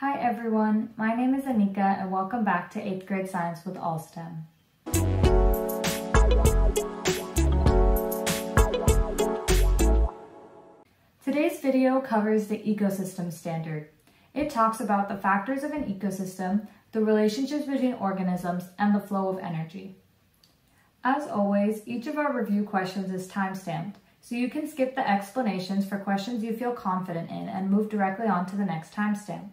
Hi everyone, my name is Anika and welcome back to 8th grade science with AHLSTEM. Today's video covers the ecosystem standard. It talks about the factors of an ecosystem, the relationships between organisms, and the flow of energy. As always, each of our review questions is time-stamped, so you can skip the explanations for questions you feel confident in and move directly on to the next timestamp.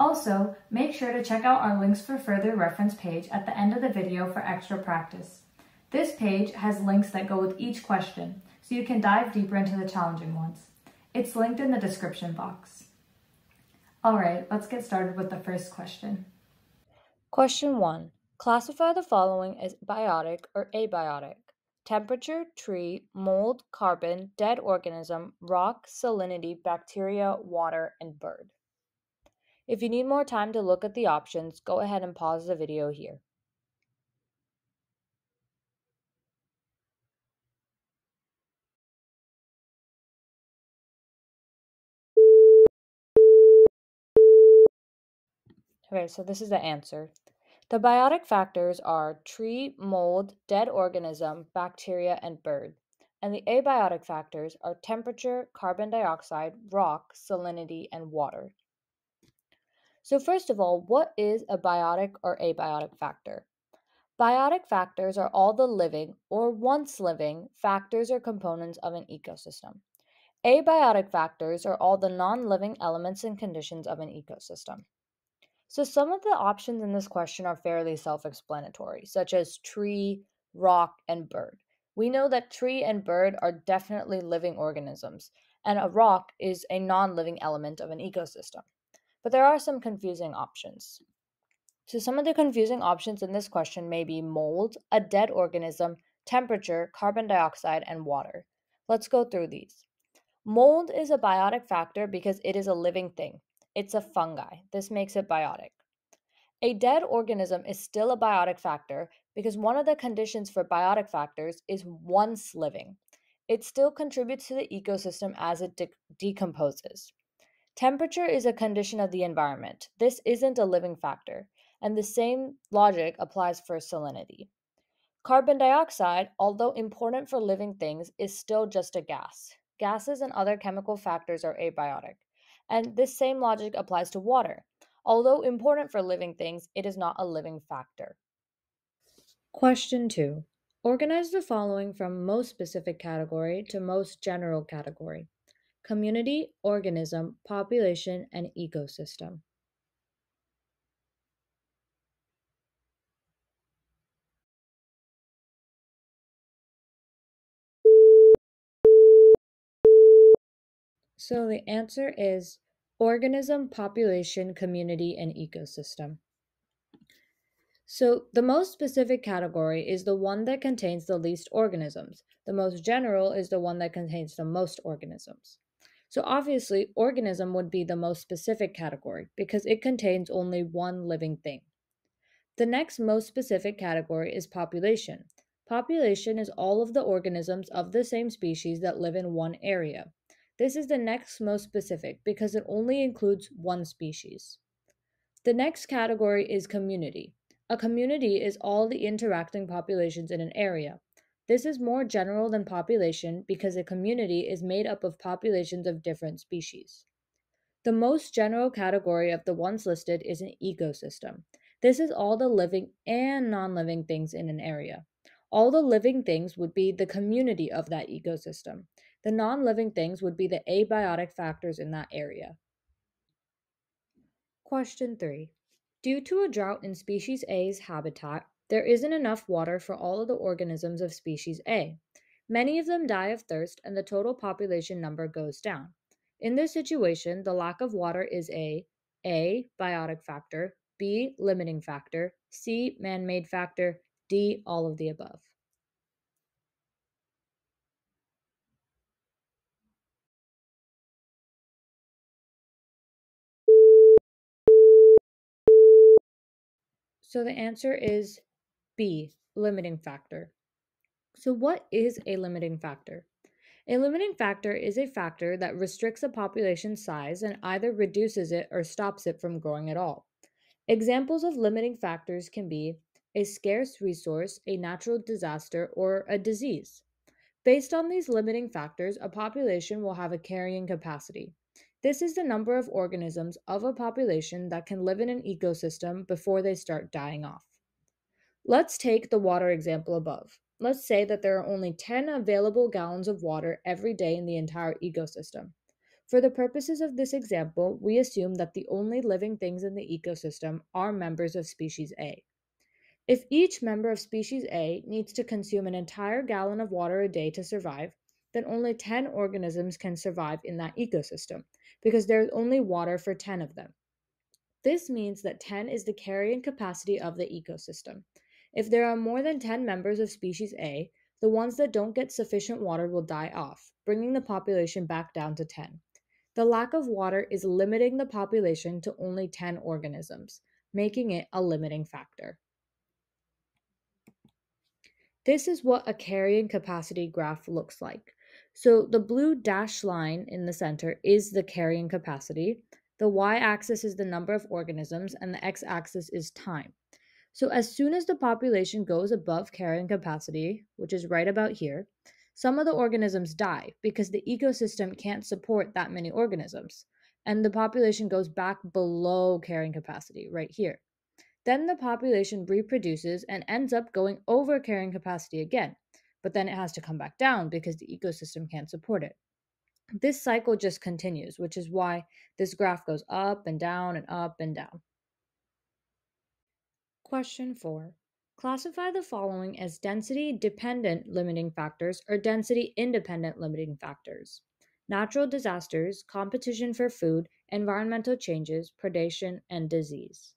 Also, make sure to check out our links for further reference page at the end of the video for extra practice. This page has links that go with each question, so you can dive deeper into the challenging ones. It's linked in the description box. Alright, let's get started with the first question. Question 1. Classify the following as biotic or abiotic temperature, tree, mold, carbon, dead organism, rock, salinity, bacteria, water, and bird. If you need more time to look at the options, go ahead and pause the video here. Okay, so this is the answer. The biotic factors are tree, mold, dead organism, bacteria, and bird. And the abiotic factors are temperature, carbon dioxide, rock, salinity, and water. So, first of all, what is a biotic or abiotic factor? Biotic factors are all the living or once living factors or components of an ecosystem. Abiotic factors are all the non living elements and conditions of an ecosystem. So, some of the options in this question are fairly self explanatory, such as tree, rock, and bird. We know that tree and bird are definitely living organisms, and a rock is a non living element of an ecosystem but there are some confusing options. So, some of the confusing options in this question may be mold, a dead organism, temperature, carbon dioxide, and water. Let's go through these. Mold is a biotic factor because it is a living thing. It's a fungi. This makes it biotic. A dead organism is still a biotic factor because one of the conditions for biotic factors is once living. It still contributes to the ecosystem as it de- decomposes. Temperature is a condition of the environment. This isn't a living factor, and the same logic applies for salinity. Carbon dioxide, although important for living things, is still just a gas. Gases and other chemical factors are abiotic. And this same logic applies to water. Although important for living things, it is not a living factor. Question 2. Organize the following from most specific category to most general category community, organism, population, and ecosystem. So the answer is organism, population, community, and ecosystem. So the most specific category is the one that contains the least organisms. The most general is the one that contains the most organisms. So obviously, organism would be the most specific category because it contains only one living thing. The next most specific category is population. Population is all of the organisms of the same species that live in one area. This is the next most specific because it only includes one species. The next category is community. A community is all the interacting populations in an area. This is more general than population because a community is made up of populations of different species. The most general category of the ones listed is an ecosystem. This is all the living and non living things in an area. All the living things would be the community of that ecosystem. The non living things would be the abiotic factors in that area. Question 3. Due to a drought in species A's habitat, there isn't enough water for all of the organisms of species A. Many of them die of thirst and the total population number goes down. In this situation, the lack of water is a A. Biotic factor, B. Limiting factor, C. Man made factor, D. All of the above. So the answer is B, limiting factor. So, what is a limiting factor? A limiting factor is a factor that restricts a population size and either reduces it or stops it from growing at all. Examples of limiting factors can be a scarce resource, a natural disaster, or a disease. Based on these limiting factors, a population will have a carrying capacity. This is the number of organisms of a population that can live in an ecosystem before they start dying off. Let's take the water example above. Let's say that there are only 10 available gallons of water every day in the entire ecosystem. For the purposes of this example, we assume that the only living things in the ecosystem are members of species A. If each member of species A needs to consume an entire gallon of water a day to survive, then only 10 organisms can survive in that ecosystem because there is only water for 10 of them. This means that 10 is the carrying capacity of the ecosystem. If there are more than 10 members of species A, the ones that don't get sufficient water will die off, bringing the population back down to 10. The lack of water is limiting the population to only 10 organisms, making it a limiting factor. This is what a carrying capacity graph looks like. So the blue dashed line in the center is the carrying capacity. The y axis is the number of organisms, and the x axis is time. So, as soon as the population goes above carrying capacity, which is right about here, some of the organisms die because the ecosystem can't support that many organisms, and the population goes back below carrying capacity, right here. Then the population reproduces and ends up going over carrying capacity again, but then it has to come back down because the ecosystem can't support it. This cycle just continues, which is why this graph goes up and down and up and down. Question 4. Classify the following as density dependent limiting factors or density independent limiting factors natural disasters, competition for food, environmental changes, predation, and disease.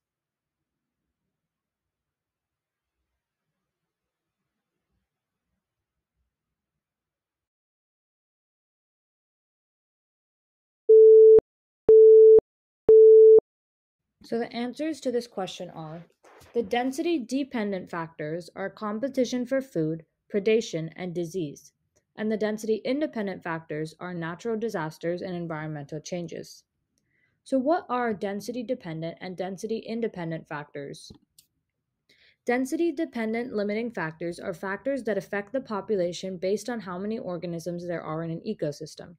So the answers to this question are the density dependent factors are competition for food, predation, and disease, and the density independent factors are natural disasters and environmental changes. So, what are density dependent and density independent factors? Density dependent limiting factors are factors that affect the population based on how many organisms there are in an ecosystem.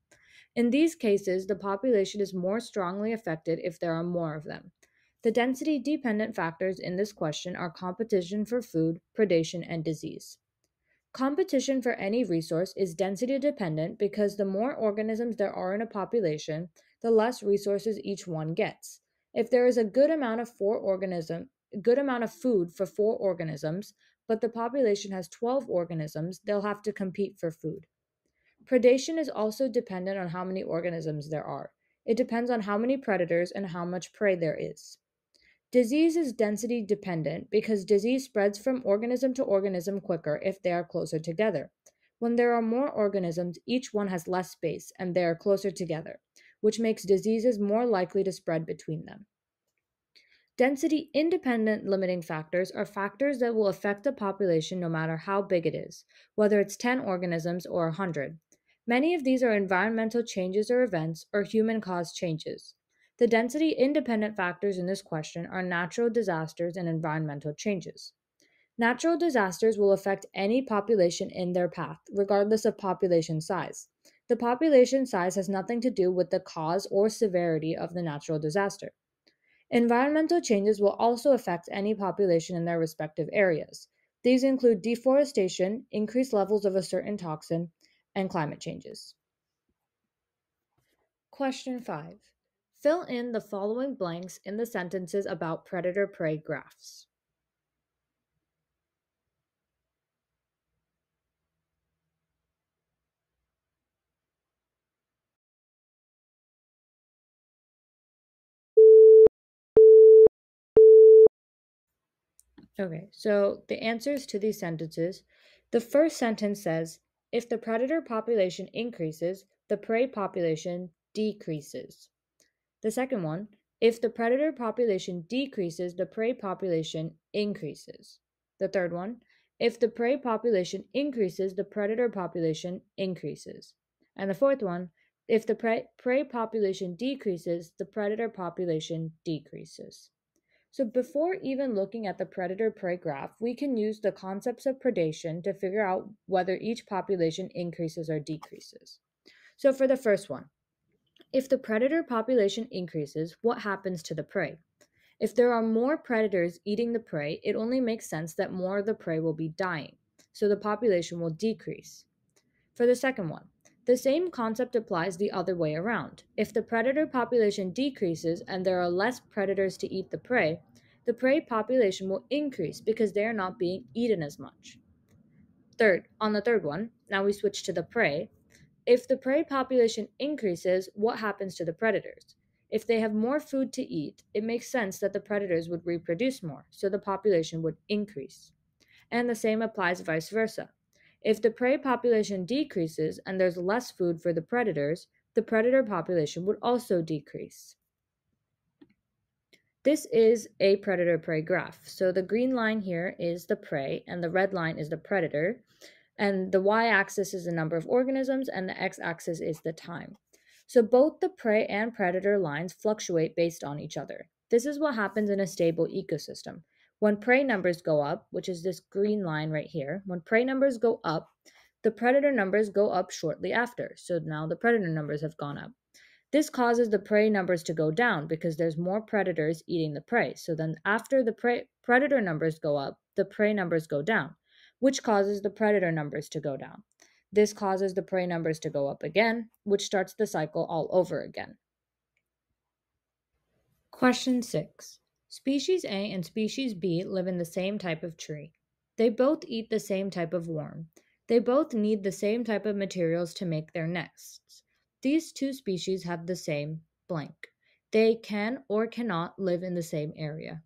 In these cases, the population is more strongly affected if there are more of them. The density dependent factors in this question are competition for food, predation, and disease. Competition for any resource is density dependent because the more organisms there are in a population, the less resources each one gets. If there is a good amount of four organism, good amount of food for four organisms, but the population has 12 organisms, they'll have to compete for food. Predation is also dependent on how many organisms there are. It depends on how many predators and how much prey there is. Disease is density dependent because disease spreads from organism to organism quicker if they are closer together. When there are more organisms, each one has less space and they are closer together, which makes diseases more likely to spread between them. Density independent limiting factors are factors that will affect a population no matter how big it is, whether it's 10 organisms or 100. Many of these are environmental changes or events or human caused changes. The density independent factors in this question are natural disasters and environmental changes. Natural disasters will affect any population in their path, regardless of population size. The population size has nothing to do with the cause or severity of the natural disaster. Environmental changes will also affect any population in their respective areas. These include deforestation, increased levels of a certain toxin, and climate changes. Question 5. Fill in the following blanks in the sentences about predator prey graphs. Okay, so the answers to these sentences the first sentence says if the predator population increases, the prey population decreases. The second one, if the predator population decreases, the prey population increases. The third one, if the prey population increases, the predator population increases. And the fourth one, if the prey, prey population decreases, the predator population decreases. So before even looking at the predator-prey graph, we can use the concepts of predation to figure out whether each population increases or decreases. So for the first one, if the predator population increases, what happens to the prey? If there are more predators eating the prey, it only makes sense that more of the prey will be dying, so the population will decrease. For the second one, the same concept applies the other way around. If the predator population decreases and there are less predators to eat the prey, the prey population will increase because they are not being eaten as much. Third, on the third one, now we switch to the prey. If the prey population increases, what happens to the predators? If they have more food to eat, it makes sense that the predators would reproduce more, so the population would increase. And the same applies vice versa. If the prey population decreases and there's less food for the predators, the predator population would also decrease. This is a predator prey graph. So the green line here is the prey, and the red line is the predator. And the y axis is the number of organisms, and the x axis is the time. So both the prey and predator lines fluctuate based on each other. This is what happens in a stable ecosystem. When prey numbers go up, which is this green line right here, when prey numbers go up, the predator numbers go up shortly after. So now the predator numbers have gone up. This causes the prey numbers to go down because there's more predators eating the prey. So then after the prey, predator numbers go up, the prey numbers go down, which causes the predator numbers to go down. This causes the prey numbers to go up again, which starts the cycle all over again. Question 6. Species A and species B live in the same type of tree. They both eat the same type of worm. They both need the same type of materials to make their nests. These two species have the same blank. They can or cannot live in the same area.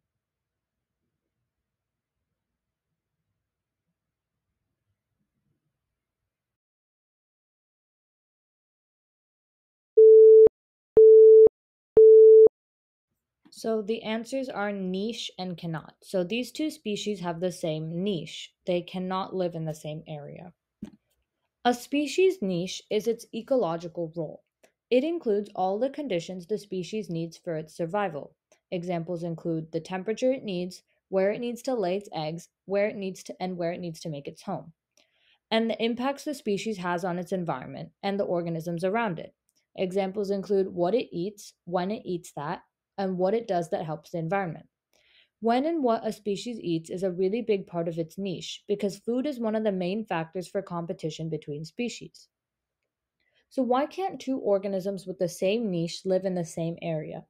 So the answers are niche and cannot. So these two species have the same niche. They cannot live in the same area. A species niche is its ecological role. It includes all the conditions the species needs for its survival. Examples include the temperature it needs, where it needs to lay its eggs, where it needs to and where it needs to make its home, and the impacts the species has on its environment and the organisms around it. Examples include what it eats, when it eats that, and what it does that helps the environment. When and what a species eats is a really big part of its niche because food is one of the main factors for competition between species. So, why can't two organisms with the same niche live in the same area?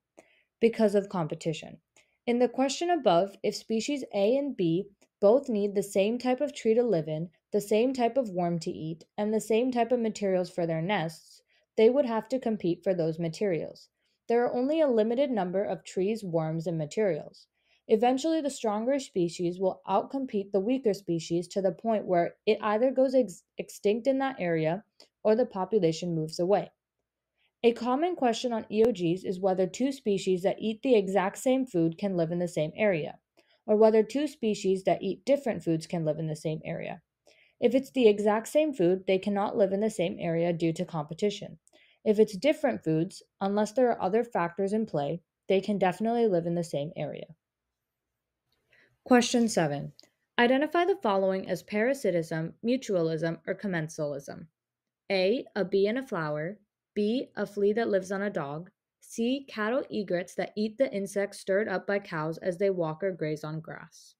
Because of competition. In the question above, if species A and B both need the same type of tree to live in, the same type of worm to eat, and the same type of materials for their nests, they would have to compete for those materials. There are only a limited number of trees, worms, and materials. Eventually, the stronger species will outcompete the weaker species to the point where it either goes ex- extinct in that area or the population moves away. A common question on EOGs is whether two species that eat the exact same food can live in the same area, or whether two species that eat different foods can live in the same area. If it's the exact same food, they cannot live in the same area due to competition. If it's different foods, unless there are other factors in play, they can definitely live in the same area. Question 7. Identify the following as parasitism, mutualism, or commensalism. A. A bee in a flower. B. A flea that lives on a dog. C. Cattle egrets that eat the insects stirred up by cows as they walk or graze on grass.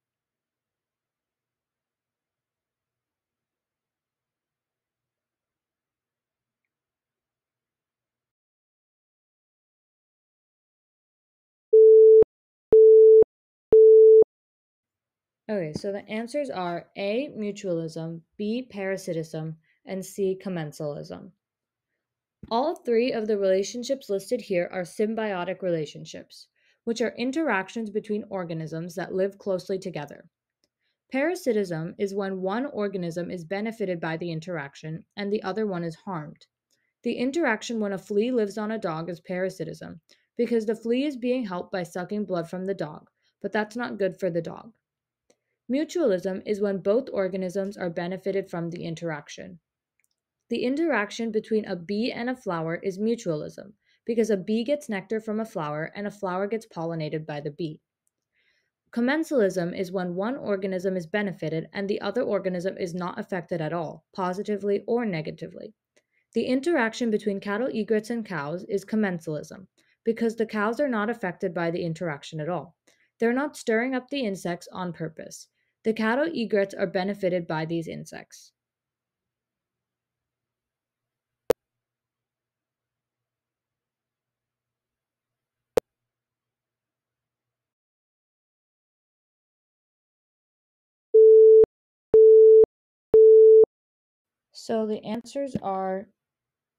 Okay, so the answers are A. Mutualism, B. Parasitism, and C. Commensalism. All three of the relationships listed here are symbiotic relationships, which are interactions between organisms that live closely together. Parasitism is when one organism is benefited by the interaction and the other one is harmed. The interaction when a flea lives on a dog is parasitism because the flea is being helped by sucking blood from the dog, but that's not good for the dog. Mutualism is when both organisms are benefited from the interaction. The interaction between a bee and a flower is mutualism, because a bee gets nectar from a flower and a flower gets pollinated by the bee. Commensalism is when one organism is benefited and the other organism is not affected at all, positively or negatively. The interaction between cattle egrets and cows is commensalism, because the cows are not affected by the interaction at all. They're not stirring up the insects on purpose. The cattle egrets are benefited by these insects. So the answers are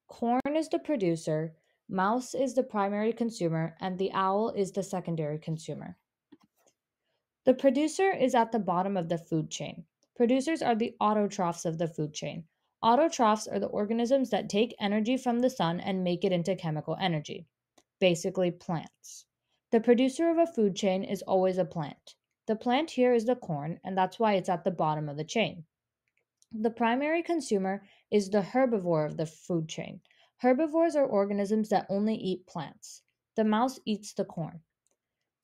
corn is the producer, mouse is the primary consumer, and the owl is the secondary consumer. The producer is at the bottom of the food chain. Producers are the autotrophs of the food chain. Autotrophs are the organisms that take energy from the sun and make it into chemical energy, basically plants. The producer of a food chain is always a plant. The plant here is the corn, and that's why it's at the bottom of the chain. The primary consumer is the herbivore of the food chain. Herbivores are organisms that only eat plants. The mouse eats the corn.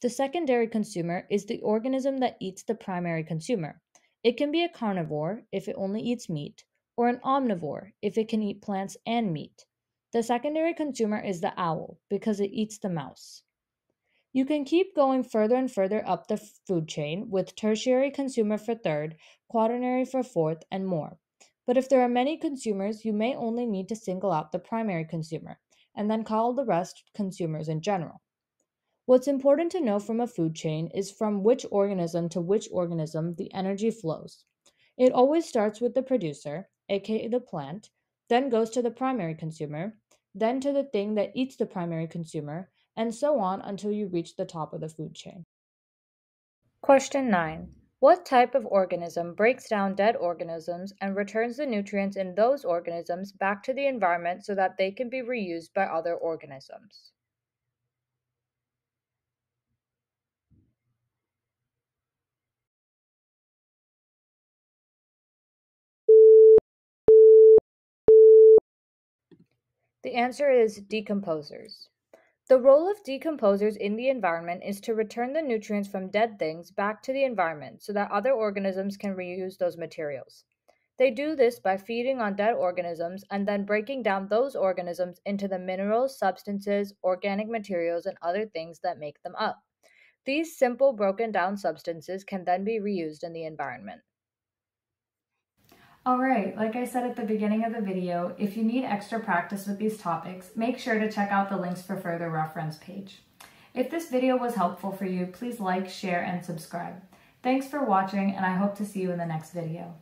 The secondary consumer is the organism that eats the primary consumer. It can be a carnivore if it only eats meat, or an omnivore if it can eat plants and meat. The secondary consumer is the owl because it eats the mouse. You can keep going further and further up the food chain with tertiary consumer for third, quaternary for fourth, and more. But if there are many consumers, you may only need to single out the primary consumer and then call the rest consumers in general. What's important to know from a food chain is from which organism to which organism the energy flows. It always starts with the producer, aka the plant, then goes to the primary consumer, then to the thing that eats the primary consumer, and so on until you reach the top of the food chain. Question 9. What type of organism breaks down dead organisms and returns the nutrients in those organisms back to the environment so that they can be reused by other organisms? The answer is decomposers. The role of decomposers in the environment is to return the nutrients from dead things back to the environment so that other organisms can reuse those materials. They do this by feeding on dead organisms and then breaking down those organisms into the minerals, substances, organic materials, and other things that make them up. These simple broken down substances can then be reused in the environment. Alright, like I said at the beginning of the video, if you need extra practice with these topics, make sure to check out the links for further reference page. If this video was helpful for you, please like, share, and subscribe. Thanks for watching, and I hope to see you in the next video.